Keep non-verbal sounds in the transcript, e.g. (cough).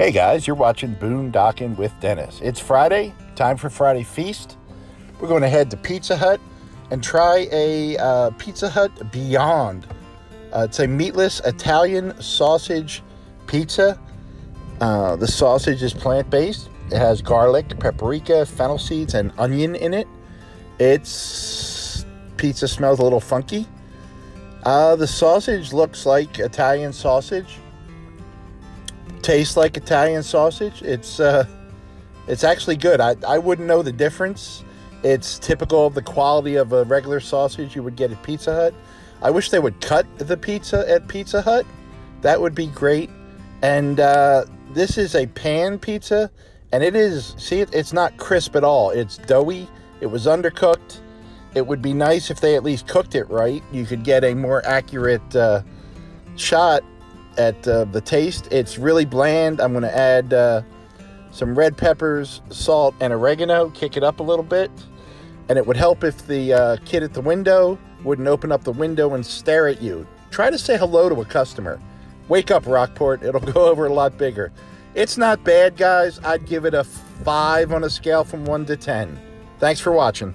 Hey guys, you're watching Boondocking with Dennis. It's Friday, time for Friday Feast. We're going to head to Pizza Hut and try a uh, Pizza Hut Beyond. Uh, it's a meatless Italian sausage pizza. Uh, the sausage is plant based. It has garlic, paprika, fennel seeds, and onion in it. It's pizza smells a little funky. Uh, the sausage looks like Italian sausage tastes like Italian sausage. It's uh, it's actually good. I, I wouldn't know the difference. It's typical of the quality of a regular sausage you would get at Pizza Hut. I wish they would cut the pizza at Pizza Hut. That would be great. And uh, this is a pan pizza, and it is, see, it's not crisp at all. It's doughy. It was undercooked. It would be nice if they at least cooked it right. You could get a more accurate uh, shot at uh, the taste. It's really bland. I'm going to add uh, some red peppers, salt, and oregano, kick it up a little bit. And it would help if the uh, kid at the window wouldn't open up the window and stare at you. Try to say hello to a customer. Wake up, Rockport. It'll (laughs) go over a lot bigger. It's not bad, guys. I'd give it a 5 on a scale from 1 to 10. Thanks for watching.